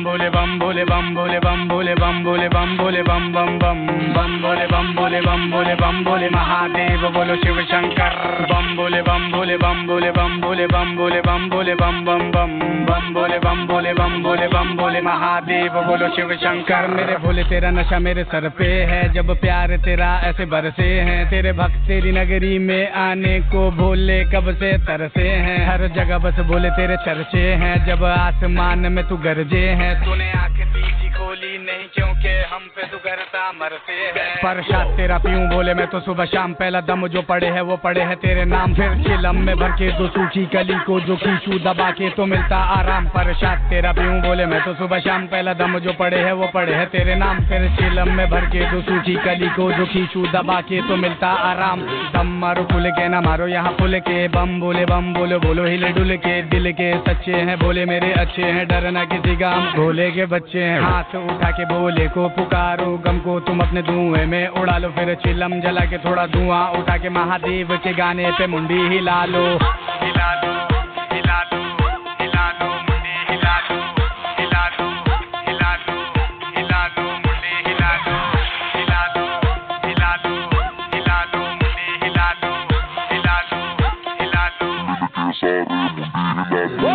बम बोले बम बोले बम बोले बम बोले बम बोले बम बोले बम बम बम बम बोले बम बोले बम बोले बम बोले महादेव बोलो शिव शंकर बम बोले बम बोले बम बोले बम बोले बम बोले बम बोले बम बम बम बम बोले बम बोले बम बोले बम बोले महादेव बोलो शिव शंकर मेरे भोले तेरा नशा मेरे सर पे है जब प्यार तेरा ऐसे बरसे हैं तेरे भक्त तेरी नगरी में आने को भोले कब से तरसे हैं हर जगह बस बोले तेरे चर्चे हैं जब आसमान में तू गरजे हैं suene a हम पे तू करता, मरते हैं। प्रसाद तेरा पीऊं बोले मैं तो सुबह शाम पहला दम जो पड़े है, वो पड़े है तेरे नाम। फिर चिलम में भर के दो सूखी कली को जो खींचू दबा के तो मिलता आराम। पर प्रसाद तेरा पीऊं बोले मैं तो सुबह शाम पहला दम जो पड़े है, वो पड़े है तेरे नाम। फिर चिलम में भर के दो सूखी कली को जो खींचू दबा के तो मिलता आराम। दम मारो फुल के, ना मारो यहाँ फुल के। बम बोले बम बोले, बोलो हिले डुल के। दिल के सच्चे हैं, बोले मेरे अच्छे हैं। डरना किसी का भोले के बच्चे हैं। हाथ उठा के बोले को पुकारो गम को तुम अपने धुएँ में उड़ा लो। फिर चिलम जला के थोड़ा धुआँ उठा के महादेव के गाने पे मुंडी हिला लो। हिला लो।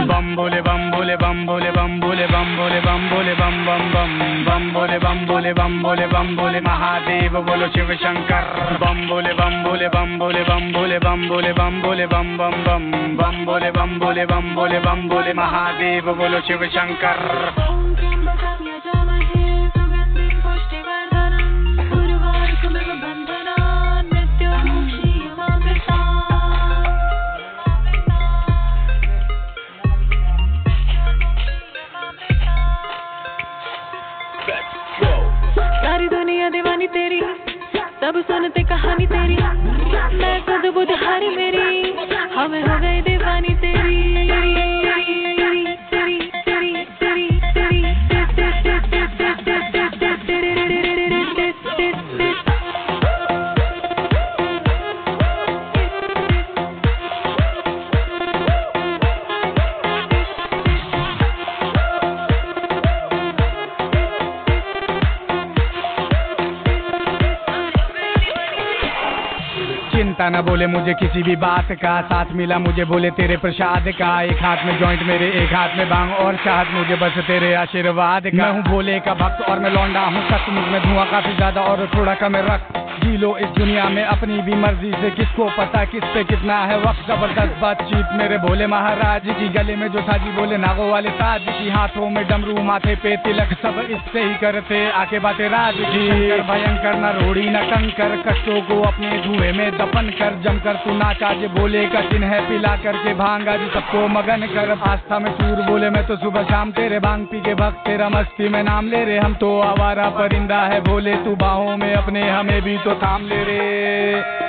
Bambole bambole bambole bambole bambole bambole bam bam bam bambole bambole bambole bambole Mahadev bolo Shiv Shankar bambole bambole bambole bambole bambole bambole bam bam bam bambole bambole bambole bambole Mahadev bolo Shiv Shankar सब सुनते कहानी तेरी। चिंता न बोले मुझे किसी भी बात का। साथ मिला मुझे बोले तेरे प्रसाद का। एक हाथ में जॉइंट मेरे एक हाथ में बांग और चाहत मुझे बस तेरे आशीर्वाद का। मैं हूँ भोले का भक्त और मैं लौंडा हूँ सचमुच में धुआँ काफ़ी ज़्यादा और थोड़ा कम रख जी लो इस दुनिया में अपनी भी मर्ज़ी से। किसको पता किस पे कितना है वक्त? ज़बरदस्त बातचीत मेरे भोले महाराज की गले में जो साजी बोले नागो वाले साज की। हाथों में डमरू माथे पे तिलक सब इससे ही करते। आके बातें राज की। भयंकर न रोड़ी न कंकर। कष्टों को अपने धुएँ में दफन कर जम कर तू नाचा जे बोले का चिन्ह है, पिला करके भांगा जी सबको मगन कर। आस्था में सूर बोले, मैं तो सुबह शाम तेरे भाँग पी के भक्त, तेरा मस्ती में नाम ले रे। हम तो आवारा परिंदा है बोले तू बाहों में अपने, हमें भी तो थाम ले रे।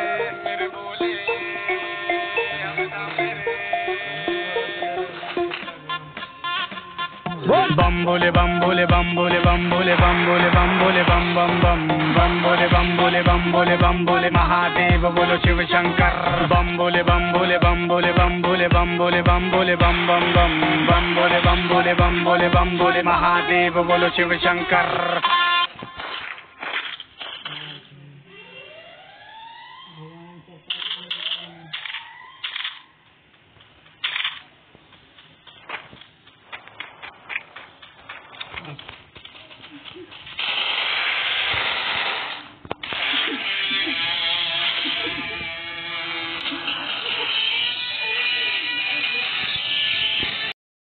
बम बोले बम बोले बम बोले बम बोले बम बोले बम बोले बम बम बम बम बोले बम बोले बम बोले बम बोले महादेव बोलो शिव शंकर बम बोले बम बोले बम बोले बम बोले बम बोले बम बोले बम बम बम बम बोले बम बोले बम बोले बम बोले महादेव बोलो शिव शंकर